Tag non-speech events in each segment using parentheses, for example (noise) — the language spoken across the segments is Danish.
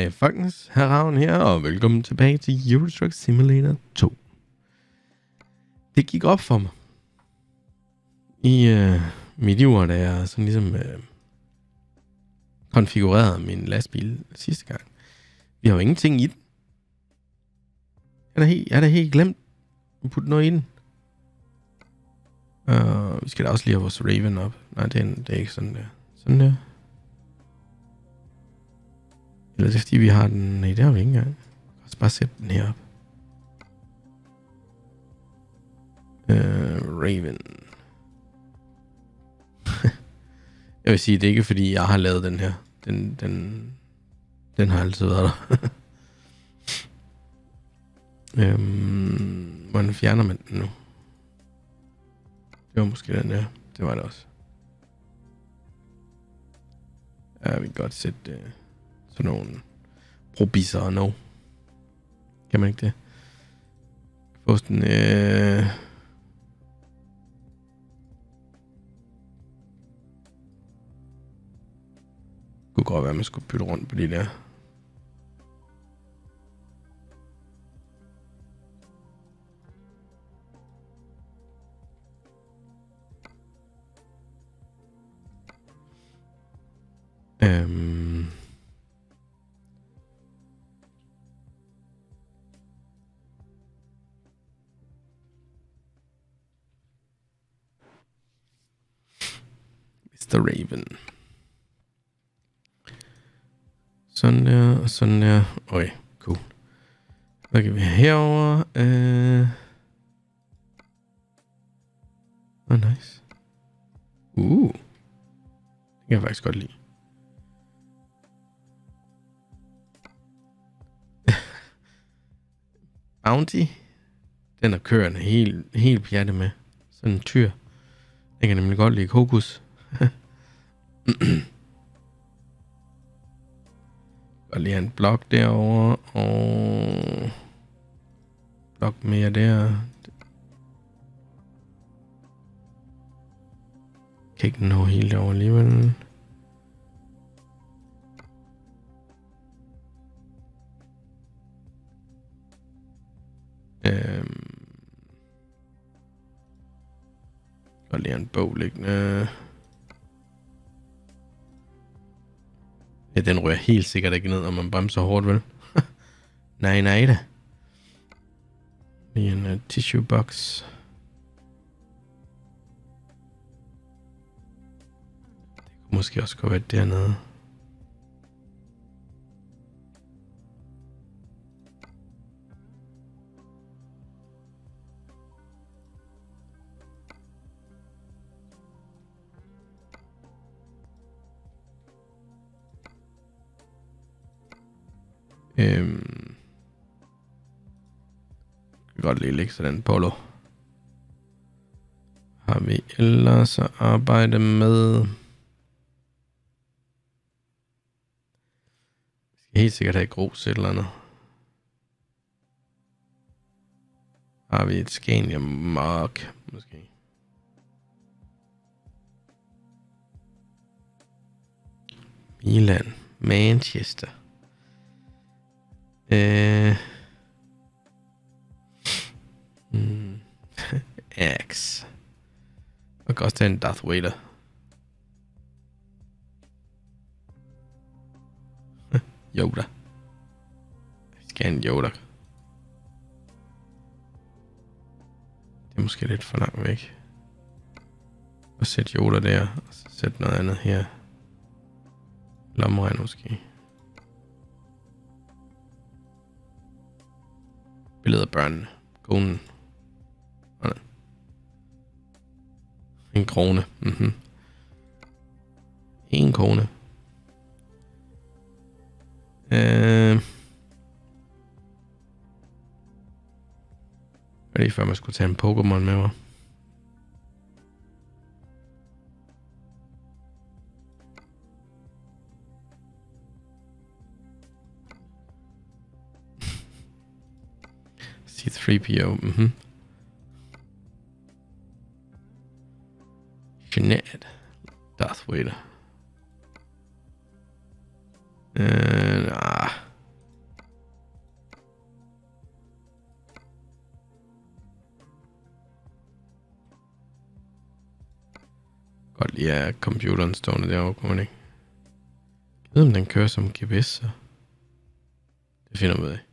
Hej folkens, her Ravn her, og velkommen tilbage til Euro Truck Simulator 2. Det gik op for mig i øh, mit liv, da jeg sådan ligesom øh, konfigurerede min lastbil sidste gang. Vi har jo ingenting i den. Jeg er da helt, jeg er da helt glemt at putte noget i den. Uh, vi skal da også lige have vores Raven op. Nej, det er, det er ikke sådan der. Sådan der. Eller det er fordi, vi har den... Nej, det har vi ikke engang. Lad os bare sætte den herop. Uh, øh, Raven. (laughs) jeg vil sige, det er ikke fordi, jeg har lavet den her. Den, den, den har altid været der. (laughs) øhm, hvordan fjerner man den nu? Det var måske den der. Det var det også. Ja, vi kan godt sætte uh, sådan nogle probisser og no. Kan man ikke det? Få sådan... Øh kunne godt være, at man skulle bytte rundt på de der. Øhm. The Raven. Sådan der, og sådan der. Oj, cool. Hvad kan vi herover? herovre? Øh... Oh, nice. Uh. Det kan jeg faktisk godt lide. (laughs) Bounty. Den er kørende helt, helt pjatte med. Sådan en tyr. Den kan nemlig godt lide kokos. (laughs) (clears throat) Og lige en blok derovre, og blok mere der. Kan ikke nå helt over alligevel. Øhm. Og lige en bog liggende. Ja, den rører helt sikkert ikke ned, når man bremser hårdt, vel? (laughs) nej, nej da. Lige en uh, tissue box. Det kunne måske også godt være dernede. Øhm. Jeg kan godt lige lægge sådan en polo. Har vi ellers at arbejde med? Vi skal helt sikkert have grus et eller andet. Har vi et Scania Mark, måske? Milan, Manchester. Øh. Mm. (laughs) X. Og kan også tage en Darth Vader. (laughs) Yoda. Jeg skal have en Yoda. Det er måske lidt for langt væk. Og sætte Yoda der, og så sætte noget andet her. Lomregn måske. Billeder af børnene. Konen. Oh, en krone. Mm-hmm. En krone. Øh... Det er lige før, man skulle tage en Pokémon med mig. C3PO. Mm-hmm. Jeanette. Darth Vader. And, ah. Godt lige ja, computeren stående derovre, kunne man ikke? Jeg ved, om den kører som GPS, så. Det finder vi ud af.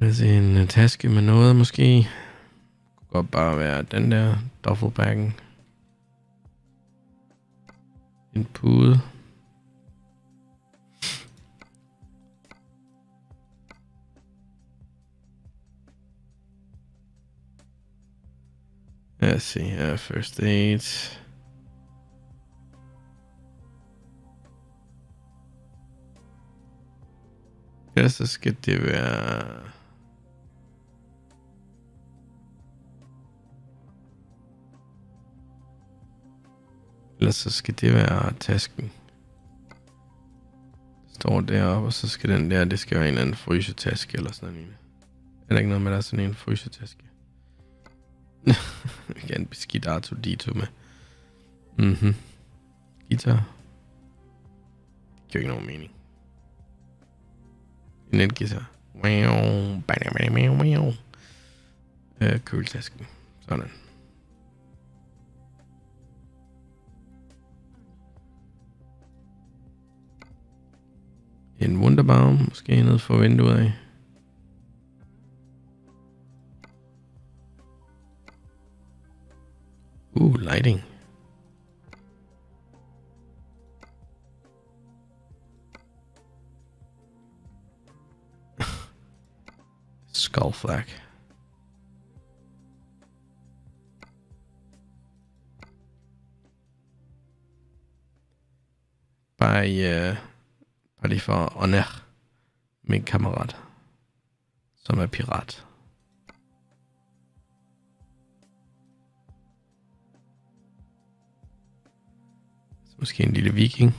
Lad en øh, taske med noget måske. Kunne godt bare være den der duffelbaggen. En pude. Lad os se her. first aid. Ja, så skal det være... Ellers så skal det være tasken. Står deroppe, og så skal den der, det skal være en eller anden frysetaske eller sådan en. Er der ikke noget med, der er sådan en frysetaske? Vi (laughs) Igen beskidt Arto Dito med. Mhm. Guitar. Det giver ikke nogen mening. En elgitar. Wow, bam, bam, wow. Øh, køletasken. Sådan. En Wunderbaum, måske nede for vinduet af. Uh, lighting. (laughs) Skull flag. By, uh, bare lige for Oner, min kammerat, som er pirat. Måske en lille viking.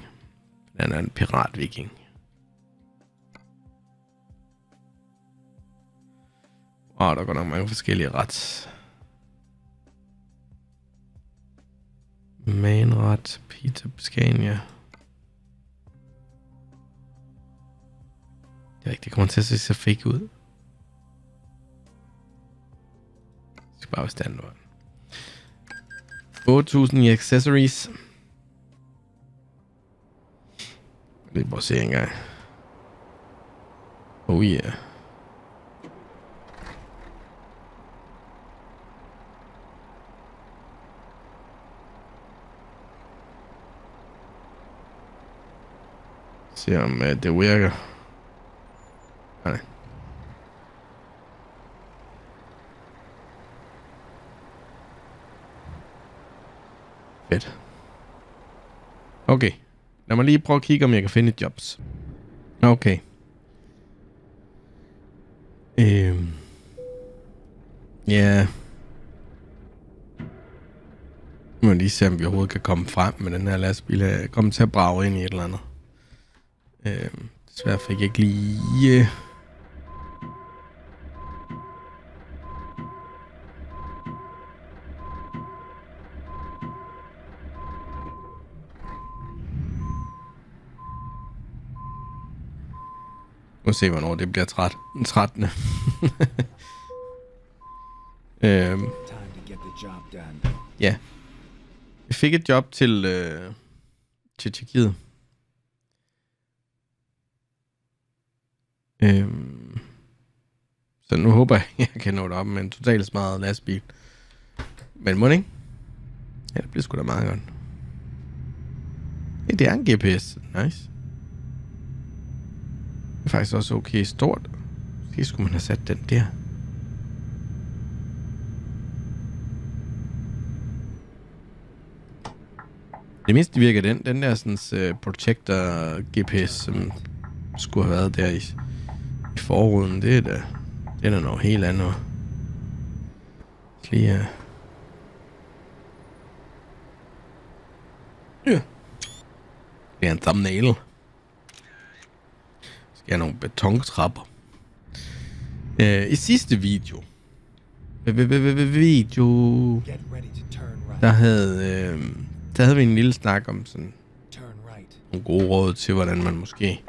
Han er en pirat-viking. Wow, der går nok mange forskellige ret. Manret, Peter Scania. Ved ikke, det kommer til at se så fake ud. Jeg skal bare være standard. 8.000 i accessories. Lige prøve at se engang. Oh yeah. Se om uh, det virker. Nej. Fedt. Okay. Lad mig lige prøve at kigge, om jeg kan finde et jobs. Okay. Øhm. Ja. Nu må lige se, om vi overhovedet kan komme frem med den her lastbil. Jeg kommer til at brage ind i et eller andet. Øhm. Desværre fik jeg ikke lige... Øh, må se, hvornår det bliver træt. 13. (laughs) øhm, ja. Jeg fik et job til, øh, til Tjekkiet. Øhm, så nu håber jeg, (laughs) jeg kan nå det op med en totalt smadret lastbil. Men må ikke? Ja, det bliver sgu da meget godt. Ja, det er en GPS. Nice. Er faktisk også okay stort. Måske skulle man have sat den der. Det mindste virker den, den der sådan, uh, øh, projector GPS, som skulle have været der i, i forruden, det er da, det er da noget helt andet. Lige, uh... Ja. Det er en thumbnail. Have nogle betontrapper. Uh, I sidste video. Video. Der havde, øh, der havde vi en lille snak om sådan nogle gode råd til, hvordan man måske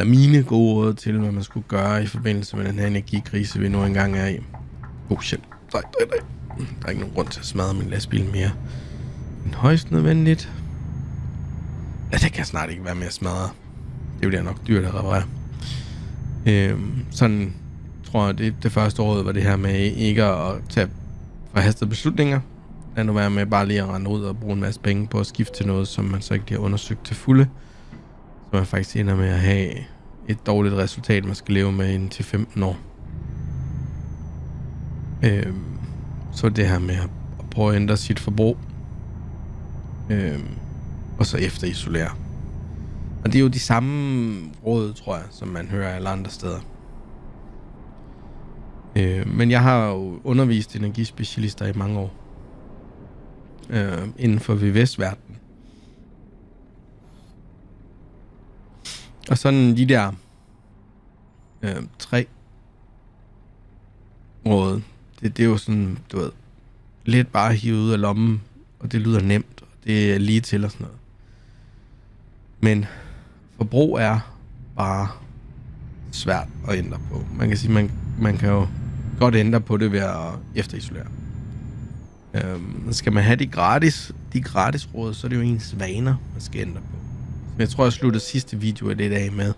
eller mine gode råd til, hvad man skulle gøre i forbindelse med den her energikrise, vi nu engang er i. Oh shit. Nej, nej, nej. Der er ikke nogen grund til at smadre min lastbil mere. Men højst nødvendigt. Ja, det kan snart ikke være mere smadre. Det bliver nok dyrt at reparere. Øhm, sådan tror jeg, det, det første år var det her med ikke at tage forhastede beslutninger. Lad nu være med bare lige at rende ud og bruge en masse penge på at skifte til noget, som man så ikke lige har undersøgt til fulde. Så man faktisk ender med at have et dårligt resultat, man skal leve med indtil 15 år. Øhm, så det her med at prøve at ændre sit forbrug. Øhm, og så efter isolere. Og det er jo de samme råd, tror jeg, som man hører alle andre steder. Øh, men jeg har jo undervist energispecialister i mange år. Øh, inden for VVS-verdenen. Og sådan de der øh, tre råd, det, det er jo sådan, du ved, lidt bare hive ud af lommen, og det lyder nemt, og det er lige til og sådan noget. Men forbrug er bare svært at ændre på. Man kan sige, man, man kan jo godt ændre på det ved at efterisolere. Øhm, skal man have de gratis, de gratis råd, så er det jo ens vaner, man skal ændre på. Men jeg tror, jeg sluttede sidste video af det dag med,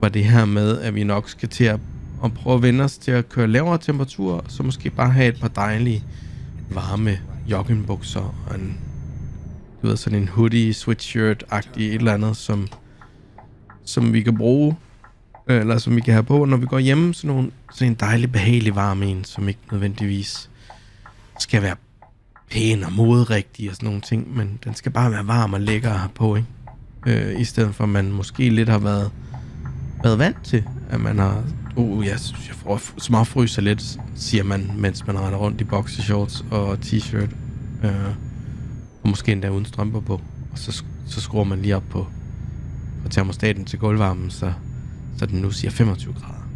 var det her med, at vi nok skal til at, at prøve at vende os til at køre lavere temperaturer, så måske bare have et par dejlige varme joggingbukser og en, du ved, sådan en hoodie, sweatshirt-agtig et eller andet, som, som vi kan bruge, øh, eller som vi kan have på, når vi går hjemme. Sådan, nogle, sådan en dejlig, behagelig varme en, som ikke nødvendigvis skal være pæn og moderigtig og sådan nogle ting, men den skal bare være varm og lækker at have på, ikke? Øh, I stedet for, at man måske lidt har været, været vant til, at man har... Uh, jeg, synes, jeg får småfryser lidt, siger man, mens man render rundt i boxershorts og t-shirt. Øh, og måske endda uden strømper på. Og så, så skruer man lige op på, på termostaten til gulvvarmen, så, så den nu siger 25 grader.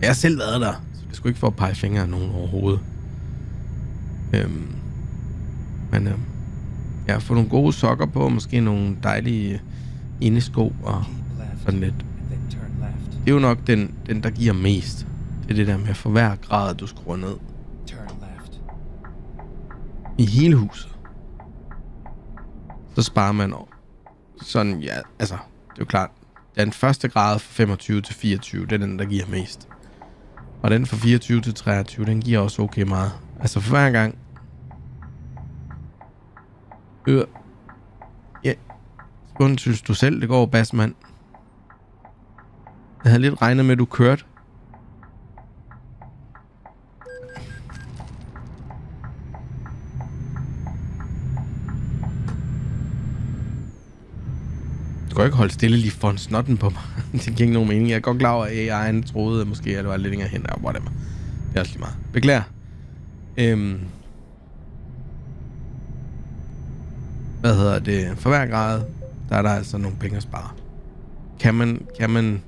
jeg har selv været der, så det skulle ikke få at pege fingre af nogen overhovedet. Øhm, men øhm, jeg har fået nogle gode sokker på, måske nogle dejlige indesko og sådan lidt. Det er jo nok den, den der giver mest. Det er det der med, for hver grad, du skruer ned. I hele huset. Så sparer man. Sådan, ja, altså, det er jo klart. Den første grad fra 25 til 24, det er den, der giver mest. Og den fra 24 til 23, den giver også okay meget. Altså for hver gang... Øh. Ja. Hvordan synes du selv, det går, Basmand? Jeg havde lidt regnet med, at du kørte. Kan ikke holde stille lige for en snotten på mig. (laughs) det giver ikke nogen mening. Jeg er godt klar over, at AI'en troede øh, måske, at det var lidt længere hen. Og whatever. Det er også lige meget. Beklager. Øhm. Hvad hedder det? For hver grad, der er der altså nogle penge at spare. Kan man, kan man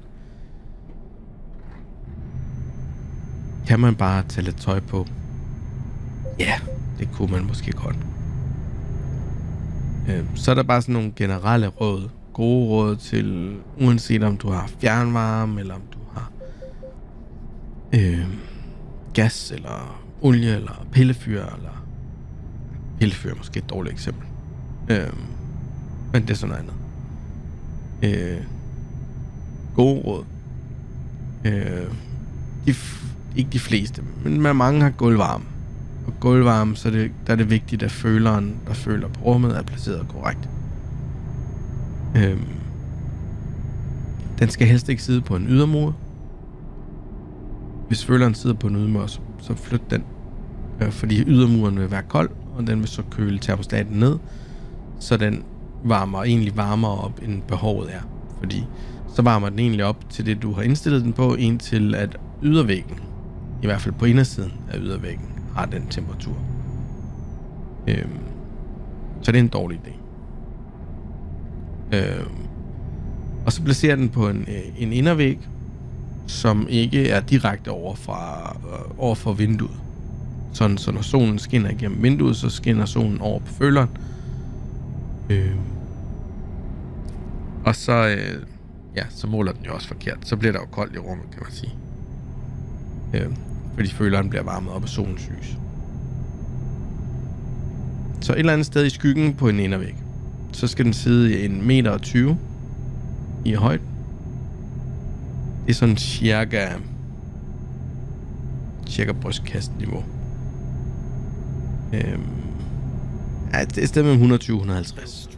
Kan man bare tage lidt tøj på? Ja, det kunne man måske godt. Øh, så er der bare sådan nogle generelle råd. Gode råd til, uanset om du har fjernvarme, eller om du har øh, gas, eller olie, eller pillefyr, eller pillefyr er måske et dårligt eksempel. Øh, men det er sådan noget andet. Øh, gode råd. Øh, de ikke de fleste, men med mange har gulvvarme. Og gulvvarme, så det, der er det vigtigt, at føleren, der føler på rummet, er placeret korrekt. Øhm, den skal helst ikke sidde på en ydermur. Hvis føleren sidder på en ydermur, så, så flyt den. Øh, fordi ydermuren vil være kold, og den vil så køle termostaten ned, så den varmer egentlig varmere op, end behovet er. Fordi så varmer den egentlig op til det, du har indstillet den på, indtil at ydervæggen i hvert fald på indersiden af ydervæggen, har den temperatur. Øhm, så det er en dårlig idé. Øh, og så placerer den på en, øh, en indervæg, som ikke er direkte over, fra, øh, over for vinduet. Sådan, så når solen skinner igennem vinduet, så skinner solen over på føleren. Øh, Og så, øh, ja, så måler den jo også forkert. Så bliver der jo koldt i rummet, kan man sige. Øh, fordi føleren bliver varmet op af solens lys. Så et eller andet sted i skyggen på en indervæg, så skal den sidde en meter og 20 i højde. Det er sådan cirka cirka brystkastniveau. Øhm, ja, det er stedet mellem 120-150.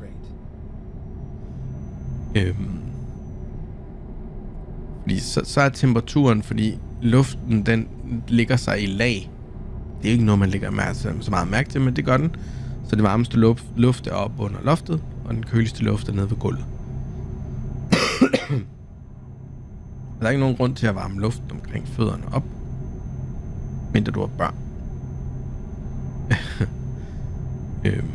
Øhm, fordi så, så er temperaturen, fordi luften den ligger sig i lag. Det er ikke noget, man lægger mærke så meget mærke til, men det gør den. Så det varmeste luft, luft er op under loftet, og den køligste luft er nede ved gulvet. (coughs) der er ikke nogen grund til at varme luften omkring fødderne op, mindre du har børn. (laughs) øhm,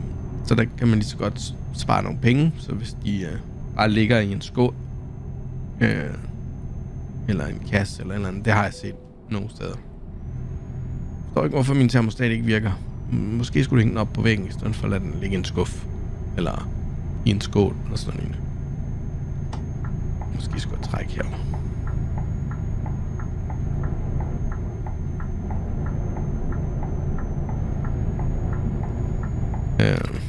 så der kan man lige så godt spare nogle penge, så hvis de øh, bare ligger i en skål, øh, eller en kasse, eller eller andet, det har jeg set nogle steder. Jeg forstår ikke, hvorfor min termostat ikke virker. Måske skulle du hænge den op på væggen, i stedet for at lade den ligge i en skuff. Eller i en skål, eller sådan en. Måske skulle jeg trække herover. Øh.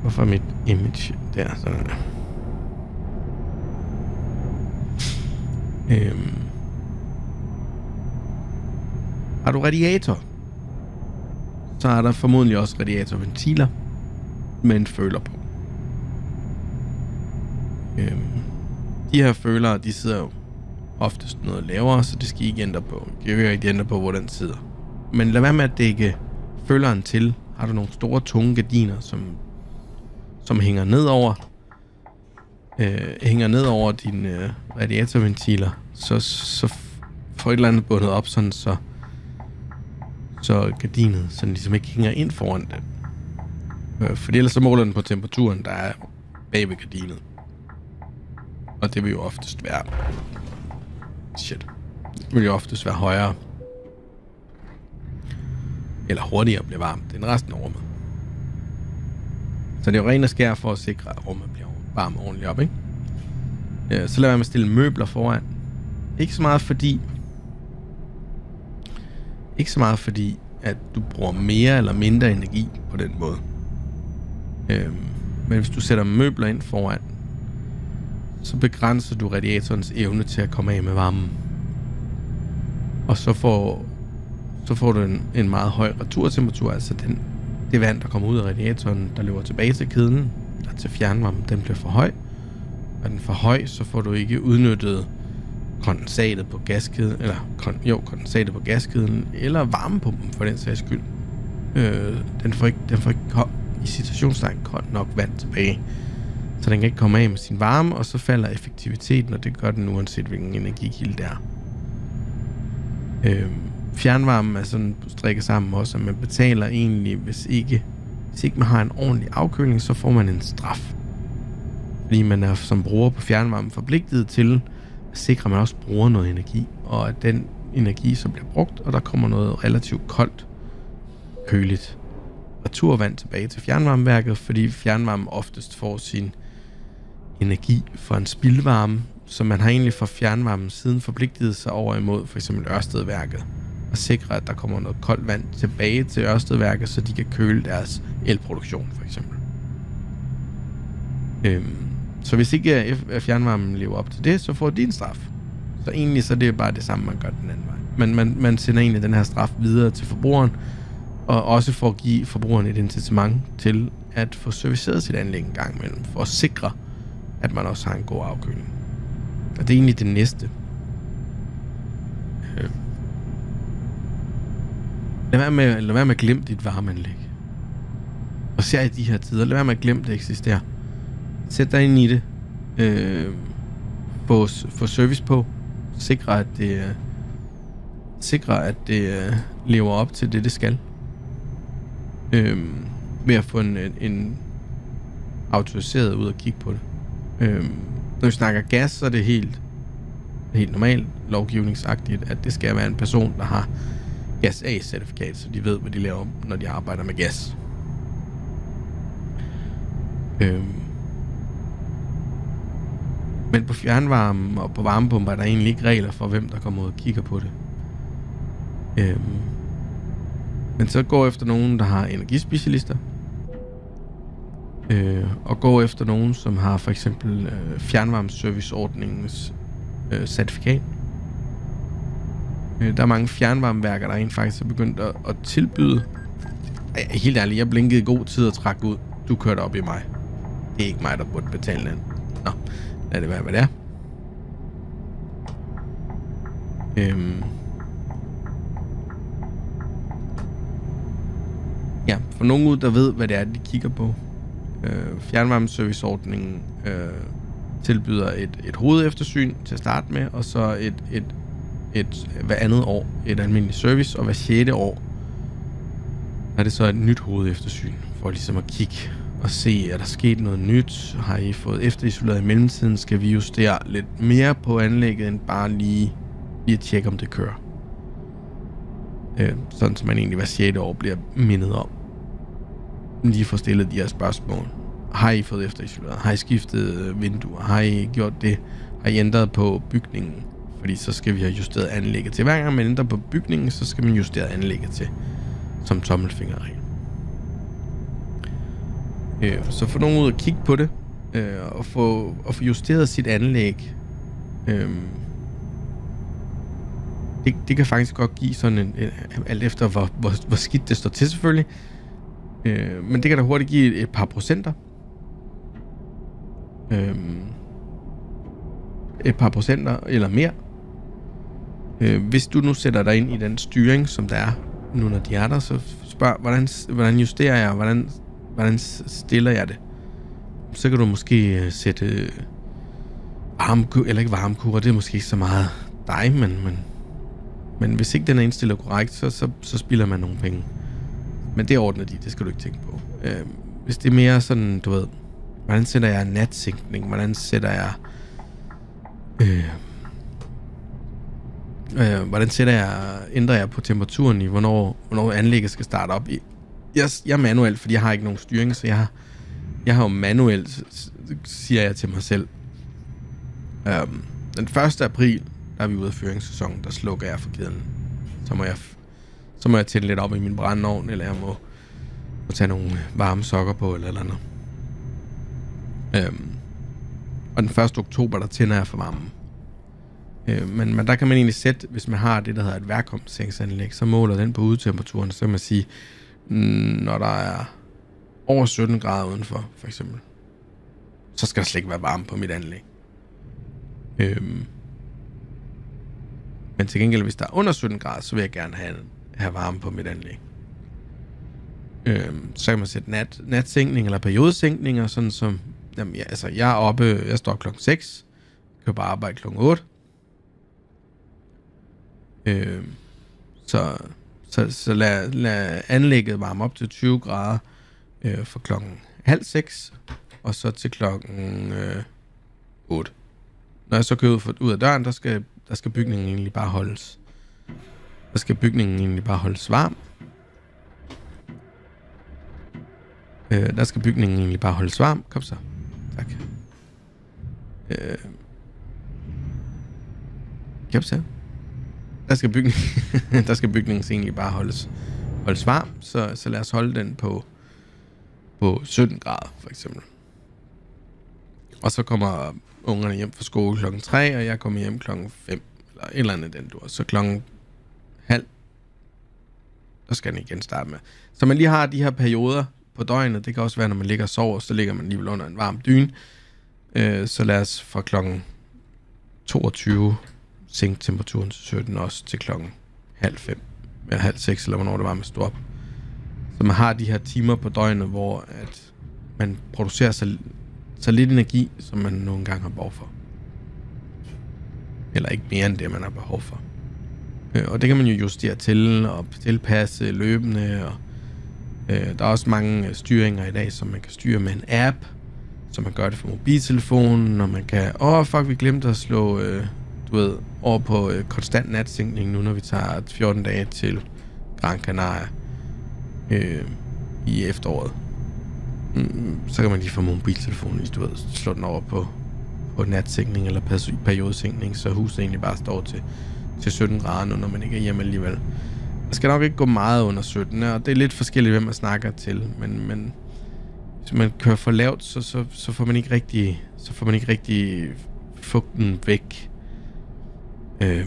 Hvorfor er mit image der? Sådan der. Øhm. Har du radiator, så er der formodentlig også radiatorventiler med en føler på. Øhm. De her følere, de sidder jo oftest noget lavere, så det skal I ikke ændre på. De kan jo ikke ændre på, hvor den sidder. Men lad være med at dække føleren til. Har du nogle store, tunge gardiner, som, som hænger ned over, øh, hænger ned over dine øh, radiatorventiler, så, så får et eller andet bundet op, sådan så, så gardinet sådan ligesom ikke hænger ind foran den. Øh, fordi ellers så måler den på temperaturen, der er bag ved gardinet. Og det vil jo oftest være... Shit. Det vil jo oftest være højere. Eller hurtigere bliver varmt end resten af rummet. Så det er jo ren og skær for at sikre, at rummet bliver varmt ordentligt op, ikke? Øh, Så lad være med at stille møbler foran. Ikke så meget fordi... Ikke så meget fordi, at du bruger mere eller mindre energi på den måde. Øhm, men hvis du sætter møbler ind foran, så begrænser du radiatorens evne til at komme af med varmen. Og så får, så får du en, en meget høj returtemperatur, altså den, det vand, der kommer ud af radiatoren, der løber tilbage til kedlen, eller til fjernvarmen, den bliver for høj. Og den for høj, så får du ikke udnyttet kondensatet på gaskeden, eller kon, jo, kondensatet på gaskeden, eller varmepumpen for den sags skyld. Øh, den får ikke, den får ikke i situationstegn koldt nok vand tilbage. Så den kan ikke komme af med sin varme, og så falder effektiviteten, og det gør den uanset hvilken energikilde det er. Øh, fjernvarmen er sådan strikket sammen også, at man betaler egentlig, hvis ikke, hvis ikke man har en ordentlig afkøling, så får man en straf. Fordi man er som bruger på fjernvarmen forpligtet til sikre, at man også bruger noget energi, og at den energi så bliver brugt, og der kommer noget relativt koldt, køligt returvand tilbage til fjernvarmeværket, fordi fjernvarmen oftest får sin energi fra en spildvarme, så man har egentlig fra fjernvarmen siden forpligtet sig over imod for eksempel Ørstedværket og sikre, at der kommer noget koldt vand tilbage til Ørstedværket, så de kan køle deres elproduktion for eksempel. Øhm, så hvis ikke øh, øh, fjernvarmen lever op til det, så får de en straf. Så egentlig så det er det bare det samme, man gør den anden vej. Men man, man sender egentlig den her straf videre til forbrugeren, og også for at give forbrugeren et incitament til at få serviceret sit anlæg en gang imellem, for at sikre, at man også har en god afkøling. Og det er egentlig det næste. Øh. Lad være med, lad være med at glemme dit varmeanlæg. Og ser i de her tider, lad være med at glemme, det eksisterer. Sæt dig ind i det. Øh, få, få service på. Sikre, at det, øh, sikre, at det øh, lever op til det, det skal. Øh, ved at få en, øh, en autoriseret ud og kigge på det. Øh, når vi snakker gas, så er det helt, helt normalt lovgivningsagtigt, at det skal være en person, der har gas A-certifikat, så de ved, hvad de laver, når de arbejder med gas. Øhm, men på fjernvarme og på varmepumper er der egentlig ikke regler for, hvem der kommer ud og kigger på det. Øhm. Men så gå efter nogen, der har energispecialister. Øh, og gå efter nogen, som har for eksempel øh, fjernvarmeserviceordningens øh, certifikat. Øh, der er mange fjernvarmeværker, der egentlig faktisk er begyndt at, at tilbyde. Ej, helt ærligt, jeg blinkede i god tid og trak ud. Du kørte op i mig. Det er ikke mig, der burde betale den. Nå, lad det være, hvad det er. Øhm. Ja, for nogen ud, der ved, hvad det er, de kigger på. Øh, fjernvarmeserviceordningen øh, tilbyder et, et hovedeftersyn til at starte med, og så et, et, et hver andet år et almindeligt service, og hver sjette år er det så et nyt hovedeftersyn, for ligesom at kigge og se, er der sket noget nyt? Har I fået efterisoleret i mellemtiden? Skal vi justere lidt mere på anlægget, end bare lige, lige at tjekke, om det kører? Øh, sådan, som man egentlig hver 6. år bliver mindet om. Lige får stillet de her spørgsmål. Har I fået efterisoleret? Har I skiftet øh, vinduer? Har I gjort det? Har I ændret på bygningen? Fordi så skal vi have justeret anlægget til. Hver gang man ændrer på bygningen, så skal man justere anlægget til. Som tommelfingerregel. Øh, så få nogen ud og kigge på det, øh, og, få, og få justeret sit anlæg. Øh, det, det kan faktisk godt give sådan en, en alt efter hvor, hvor, hvor skidt det står til selvfølgelig. Øh, men det kan da hurtigt give et, et par procenter. Øh, et par procenter eller mere. Øh, hvis du nu sætter dig ind i den styring, som der er, nu når de er der, så spørg, hvordan, hvordan justerer jeg, hvordan Hvordan stiller jeg det? Så kan du måske øh, sætte øh, varmekur, eller ikke varmekur, det er måske ikke så meget dig, men, men, men hvis ikke den er indstillet korrekt, så, så, så spilder man nogle penge. Men det ordner de, det skal du ikke tænke på. Øh, hvis det er mere sådan, du ved, hvordan sætter jeg natsænkning, hvordan sætter jeg... Øh, øh, hvordan sætter jeg, ændrer jeg på temperaturen i, hvornår, hvornår anlægget skal starte op i, jeg, jeg er manuelt, fordi jeg har ikke nogen styring, så jeg har, jeg har jo manuelt, siger jeg til mig selv. Øhm, den 1. april, der er vi ude af føringssæsonen, der slukker jeg for kæden. Så må jeg, så må jeg tænde lidt op i min brændeovn, eller jeg må, må tage nogle varme sokker på, eller eller andet. Øhm, og den 1. oktober, der tænder jeg for varmen. Uh, men, men der kan man egentlig sætte, hvis man har det, der hedder et værkompenseringsanlæg, så måler den på udetemperaturen, så kan man sige, når der er over 17 grader udenfor, for eksempel, så skal der slet ikke være varme på mit anlæg. Øhm. Men til gengæld, hvis der er under 17 grader, så vil jeg gerne have, have varme på mit anlæg. Øhm, så kan man sætte nat, natsænkning eller periodesænkninger, sådan som, jamen, ja, altså, jeg er oppe, jeg står klokken 6, kan bare arbejde klokken 8. Øhm, så så, så lad, lad anlægget varme op til 20 grader øh, fra klokken halv seks, og så til klokken øh, 8. Når jeg så kører ud, for, ud af døren, der skal, der skal bygningen egentlig bare holdes. Der skal bygningen egentlig bare holdes varm. Øh, der skal bygningen egentlig bare holdes varm. Kom så. Tak. Øh. Kom så der skal, bygning, (laughs) der skal bygningen egentlig bare holdes, holdes varm, så, så lad os holde den på, på 17 grader, for eksempel. Og så kommer ungerne hjem fra skole klokken 3, og jeg kommer hjem klokken 5, eller et eller andet den du. Så klokken halv, der skal den igen starte med. Så man lige har de her perioder på døgnet. Det kan også være, når man ligger og sover, så ligger man alligevel under en varm dyne. Øh, så lad os fra klokken 22 sænke temperaturen til 17 også til klokken halv fem, eller halv seks, eller hvornår det var, man stod op. Så man har de her timer på døgnet, hvor at man producerer så, så lidt energi, som man nogle gange har behov for. Eller ikke mere end det, man har behov for. Øh, og det kan man jo justere til og tilpasse løbende. Og, øh, der er også mange øh, styringer i dag, som man kan styre med en app, så man gør det for mobiltelefonen, og man kan... Åh, oh, fuck, vi glemte at slå øh, du ved, over på øh, konstant natsænkning nu, når vi tager 14 dage til Gran Canaria øh, i efteråret. Mm, så kan man lige få mobiltelefonen, hvis du ved, slå den over på, på natsænkning eller periodesænkning, så huset egentlig bare står til, til 17 grader, nu, når man ikke er hjemme alligevel. Der skal nok ikke gå meget under 17, og det er lidt forskelligt, hvem man snakker til, men, men hvis man kører for lavt, så, så, så får man ikke rigtig, så får man ikke rigtig fugten væk øh,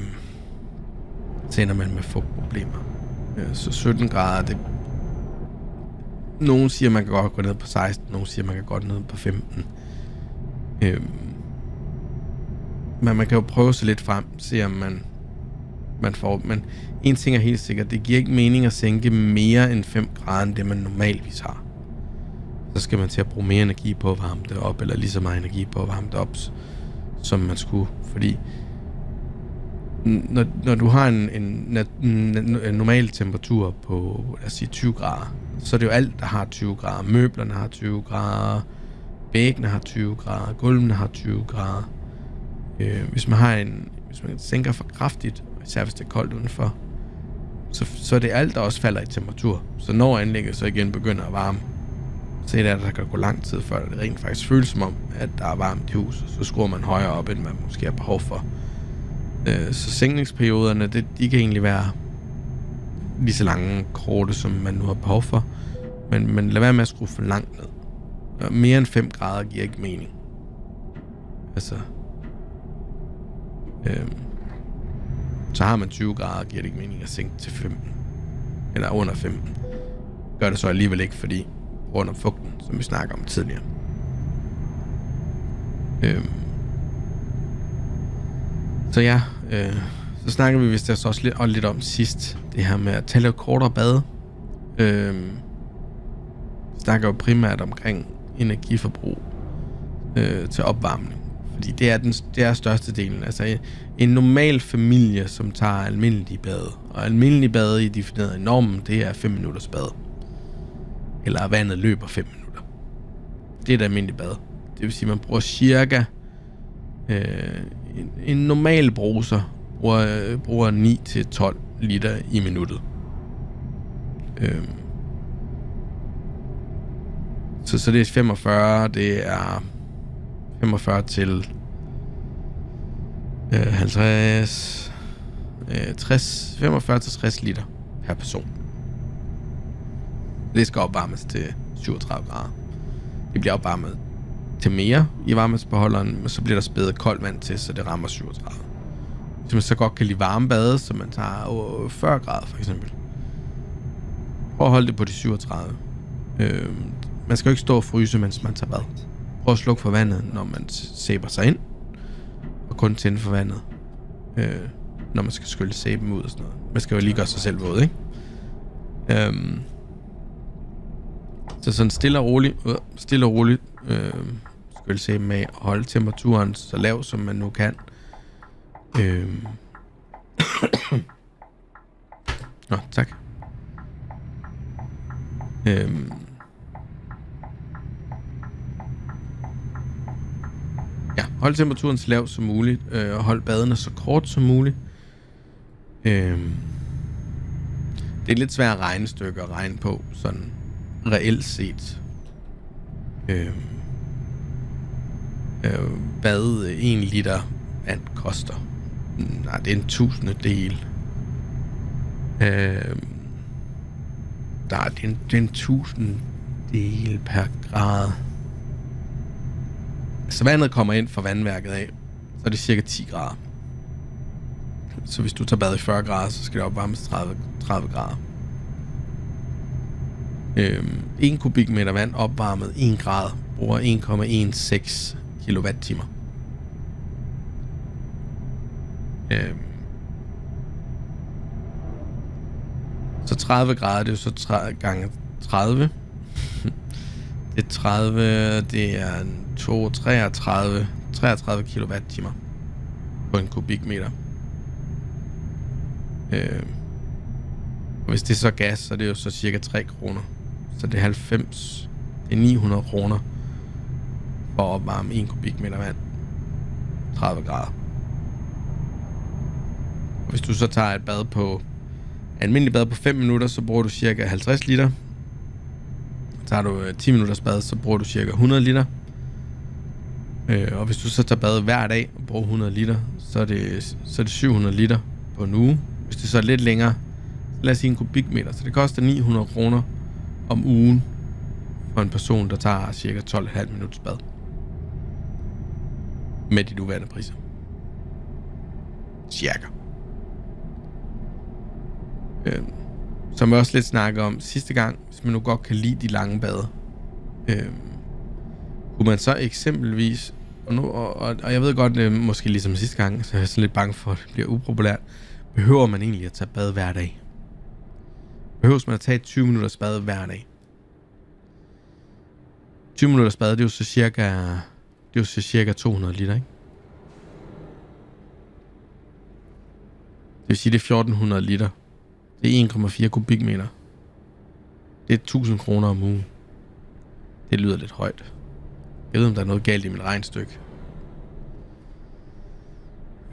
så ender man med fugtproblemer. Øh, så 17 grader, det... Nogen siger, man kan godt gå ned på 16, nogen siger, man kan godt ned på 15. Øh, men man kan jo prøve sig lidt frem, se om man, man får... Men en ting er helt sikkert, det giver ikke mening at sænke mere end 5 grader, end det man normalvis har. Så skal man til at bruge mere energi på at varme det op, eller lige så meget energi på at varme det op, som man skulle. Fordi når, når du har en, en, en, en normal temperatur på, lad os sige, 20 grader, så er det jo alt, der har 20 grader. Møblerne har 20 grader, væggene har 20 grader, gulvene har 20 grader. Øh, hvis man har en, hvis man sænker for kraftigt, især hvis det er koldt udenfor, så, så er det alt, der også falder i temperatur. Så når anlægget så igen begynder at varme, så er det, at der kan gå lang tid, før det rent faktisk føles som om, at der er varmt i huset. Så skruer man højere op, end man måske har behov for. Øh, så sænkningsperioderne, det, de kan egentlig være lige så lange korte, som man nu har behov for. Men, men lad være med at skrue for langt ned. Mere end 5 grader giver ikke mening. Altså... Øh, så har man 20 grader, giver det ikke mening at sænke til 15. Eller under 15. Gør det så alligevel ikke, fordi under fugten, som vi snakker om tidligere. Øh, så ja, øh, så snakker vi vist så også lidt, og lidt om sidst, det her med at tage lidt kortere bade. Øh, snakker jo primært omkring energiforbrug øh, til opvarmning. Fordi det er, den, det er største delen. Altså en normal familie, som tager almindelig bade. Og almindelig bade i defineret i normen, det er 5 minutters bad. Eller vandet løber 5 minutter. Det er et almindeligt bad. Det vil sige, at man bruger cirka øh, en, en normal bruser bruger, bruger 9-12 liter i minuttet. Øhm. Så, så det er 45, det er 45 til øh, 50, øh, 60, 45 til 60 liter per person. Det skal opvarmes til 37 grader. Det bliver opvarmet til mere i varmevandsbeholderen, men så bliver der spædet koldt vand til, så det rammer 37. Hvis man så godt kan lide varme bade, så man tager over 40 grader for eksempel. Prøv at holde det på de 37. Øh, man skal jo ikke stå og fryse, mens man tager bad. Prøv at slukke for vandet, når man sæber sig ind. Og kun tænde for vandet, øh, når man skal skylle sæben ud og sådan noget. Man skal jo lige gøre sig selv våd, ikke? Øh, så sådan stille og roligt, øh, stille og roligt øh, vil sæben med at holde temperaturen så lav, som man nu kan. Øhm. Nå, tak. Øhm. Ja, hold temperaturen så lav som muligt, øh, og hold badene så kort som muligt. Øhm. Det er lidt svært regnestykke at regne på, sådan reelt set. Øhm øh, hvad en liter vand koster. Nej, det er en tusindedel. Øh, der er, den, den tusindedel per grad. Så vandet kommer ind fra vandværket af, så er det cirka 10 grader. Så hvis du tager bad i 40 grader, så skal det opvarmes 30, 30 grader. Øhm, 1 kubikmeter vand opvarmet 1 grad bruger 1,16 kWh. Øhm, så 30 grader, det er jo så 30 gange 30. (laughs) det er 30, det er 2, 33, 33 kWh på en kubikmeter. Øhm, og hvis det er så gas, så er det jo så cirka 3 kroner. Så det er 90, det er 900 kroner for at opvarme 1 kubikmeter vand. 30 grader. Og hvis du så tager et bad på, almindelig bad på 5 minutter, så bruger du cirka 50 liter. Tager du øh, 10 minutters bad, så bruger du cirka 100 liter. Øh, og hvis du så tager bad hver dag og bruger 100 liter, så er, det, så er det 700 liter på en uge. Hvis det så er lidt længere, lad os sige en kubikmeter, så det koster 900 kroner om ugen for en person, der tager cirka 12,5 minutters bad. Med de nuværende priser. Cirka. Øh, som jeg også lidt snakker om sidste gang, hvis man nu godt kan lide de lange bade, Øh, kunne man så eksempelvis, og, nu, og, og, og jeg ved godt, øh, måske ligesom sidste gang, så er jeg sådan lidt bange for, at det bliver upopulært. Behøver man egentlig at tage bad hver dag? Behøver man at tage 20 minutters bad hver dag? 20 minutters bad, det er jo så cirka, det er jo så cirka 200 liter, ikke? Det vil sige, det er 1400 liter. Det er 1,4 kubikmeter. Det er 1000 kroner om ugen. Det lyder lidt højt. Jeg ved, om der er noget galt i mit regnstykke.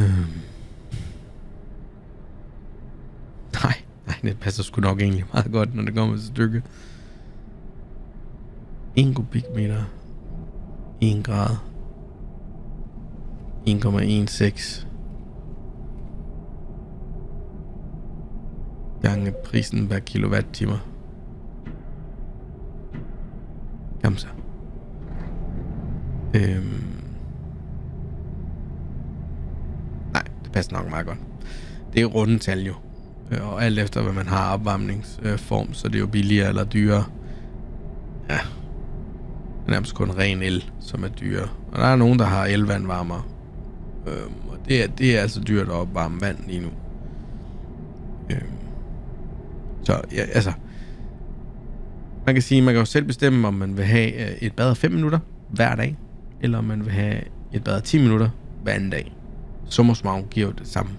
Øhm. Nej, nej, det passer sgu nok egentlig meget godt, når det kommer til stykket. 1 kubikmeter. 1 grad. 1,16 gange prisen per kilowatt-timer. Kom så. Øhm. Nej, det passer nok meget godt. Det er rundetal jo. Øh, og alt efter, hvad man har opvarmningsform, så det er jo billigere eller dyrere. Nærmest kun ren el, som er dyre. Og der er nogen, der har elvandvarmer. Øhm, og det er, det er altså dyrt at opvarme vand lige nu. Øhm. Så ja, altså, man kan sige, man kan jo selv bestemme, om man vil have øh, et bad af 5 minutter hver dag, eller om man vil have et bad af 10 minutter hver anden dag. Summa summarum giver jo det samme.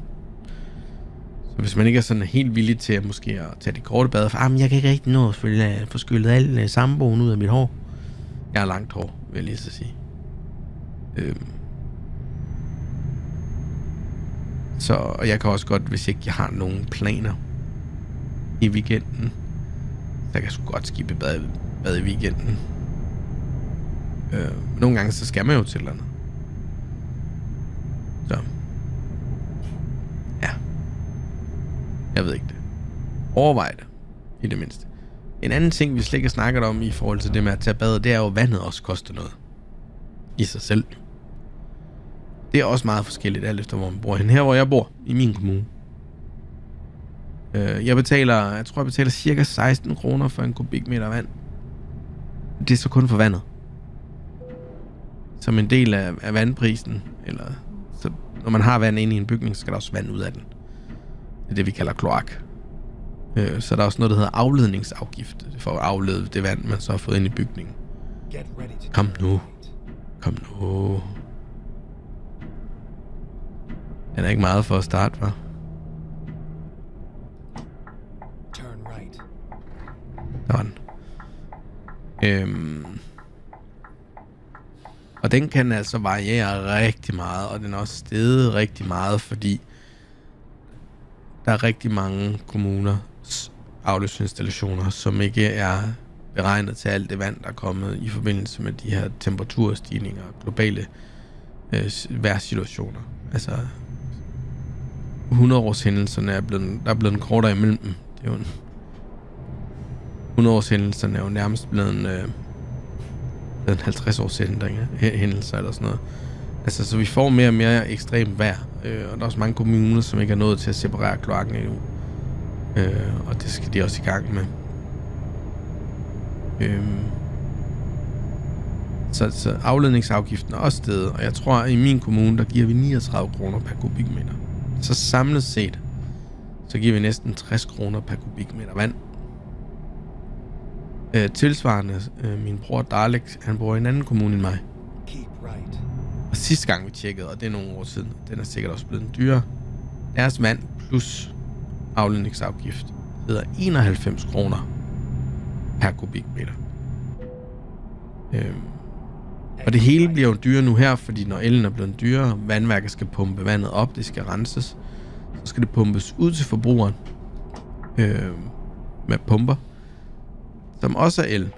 Så hvis man ikke er sådan helt villig til at måske at tage det korte bad, for ah, jeg kan ikke rigtig nå at få skyllet alt øh, samboen ud af mit hår. Jeg har langt hår, vil jeg lige så sige. Øhm. Så og jeg kan også godt, hvis ikke jeg har nogen planer i weekenden, så jeg kan sgu godt skibe bad, bad i weekenden. Øh, nogle gange, så skal man jo til noget. Så. Ja. Jeg ved ikke det. Overvej det. I det mindste. En anden ting, vi slet ikke har snakket om i forhold til det med at tage bad, det er jo, at vandet også koster noget. I sig selv. Det er også meget forskelligt, alt efter hvor man bor. Her hvor jeg bor, i min kommune. Øh, jeg betaler, jeg tror jeg betaler cirka 16 kroner for en kubikmeter vand. Det er så kun for vandet som en del af, af vandprisen. Eller, så når man har vand inde i en bygning, så skal der også vand ud af den. Det er det, vi kalder kloak. Øh, så der er også noget, der hedder afledningsafgift, for at aflede det vand, man så har fået ind i bygningen. Kom nu. Kom nu. Den er ikke meget for at starte, var. Turn right. Sådan. Øhm, og den kan altså variere rigtig meget, og den er også steget rigtig meget, fordi der er rigtig mange kommuner afløbsinstallationer, som ikke er beregnet til alt det vand, der er kommet i forbindelse med de her temperaturstigninger og globale øh, vejrsituationer. Altså 100 års hændelserne er blevet, der er blevet kortere imellem dem. Det er jo en, 100 års hændelserne er jo nærmest blevet øh, en 50 års hændelser eller sådan noget. Altså, så vi får mere og mere ekstremt vejr, øh, og der er også mange kommuner, som ikke er nået til at separere kloakken endnu. Øh, og det skal de også i gang med. Øh, så, så afledningsafgiften er også stedet, og jeg tror, at i min kommune, der giver vi 39 kroner per kubikmeter. Så samlet set, så giver vi næsten 60 kroner per kubikmeter vand Øh, tilsvarende, øh, min bror Dalek, han bor i en anden kommune end mig. Right. Og sidste gang vi tjekkede, og det er nogle år siden, den er sikkert også blevet dyrere, deres vand plus afledningsafgift hedder 91 kroner per kubikmeter. Øhm, og det hele bliver jo dyrere nu her, fordi når elen er blevet dyrere, vandværket skal pumpe vandet op, det skal renses, så skal det pumpes ud til forbrugeren øh, med pumper, som også er el.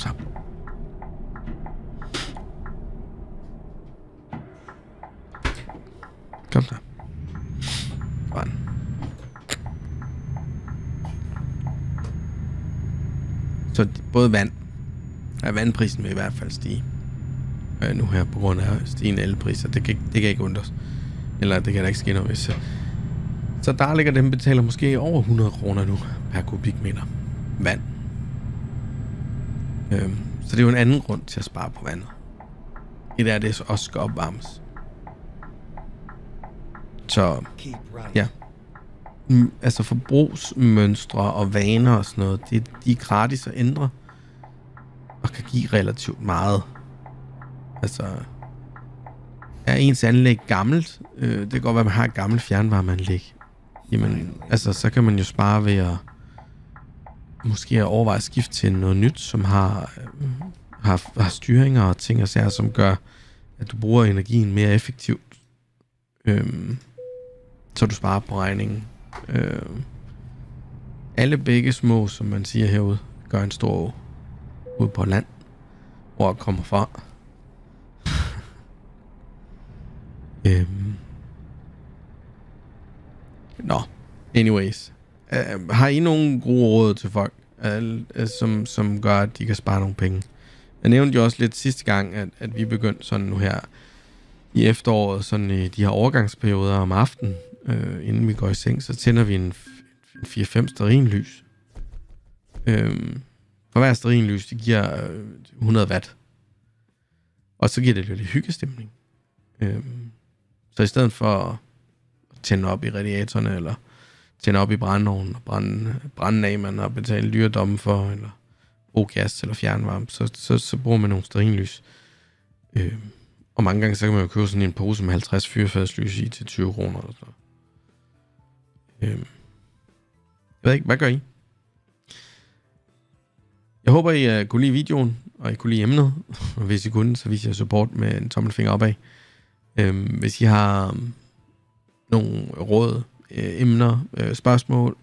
så. Kom så. Brænd. Så både vand, ja, vandprisen vil i hvert fald stige. Øh, nu her på grund af stigende elpriser. Det kan, det kan ikke undres. Eller det kan da ikke ske noget, hvis... Øh, så der ligger dem betaler måske over 100 kroner nu per kubikmeter vand. Øh, så det er jo en anden grund til at spare på vandet. Et er, at det også skal opvarmes. Så Ja. Mm, altså forbrugsmønstre og vaner og sådan noget, det, de er gratis at ændre. Og kan give relativt meget. Altså, er ens anlæg gammelt? Øh, det kan godt være, at man har et gammelt fjernvarmeanlæg. Jamen, altså, så kan man jo spare ved at måske at overveje at skifte til noget nyt, som har, øh, har, har styringer og ting og sager, som gør, at du bruger energien mere effektivt. Øhm, så du sparer på regningen. Øh, alle begge små, som man siger herude, gør en stor å ude på land, hvor jeg kommer fra. (laughs) øhm. Nå, anyways. Øh, har I nogen gode råd til folk, øh, som, som gør, at de kan spare nogle penge? Jeg nævnte jo også lidt sidste gang, at, at vi begyndte sådan nu her i efteråret, sådan i de her overgangsperioder om aftenen, øh, inden vi går i seng, så tænder vi en, en 4-5 sterinlys. Øh, for hver sterinlys, det giver øh, 100 watt. Og så giver det lidt hyggestemning. Øh, så i stedet for at tænde op i radiatorerne, eller tænde op i brændeovnen og brænde, brænde af, man har betalt dyredomme for, eller bruge gas eller fjernvarme, så, så, så bruger man nogle sterinlys. Øh, og mange gange, så kan man jo købe sådan en pose med 50 fyrfadslys i til 20 kroner eller sådan Øhm. Jeg ved ikke, hvad gør I? Jeg håber, I uh, kunne lide videoen, og I kunne lide emnet. Og (laughs) hvis I kunne, så viser jeg support med en tommelfinger opad. Øhm, hvis I har um, nogle råd, øh, emner, øh, spørgsmål,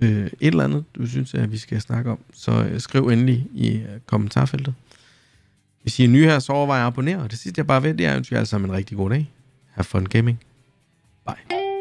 øh, et eller andet, du synes, at vi skal snakke om, så øh, skriv endelig i øh, kommentarfeltet. Hvis I er nye her, så overvej at abonnere. Og det sidste, jeg bare ved, det er at ønske jer alle sammen en rigtig god dag. Have fun gaming. Bye.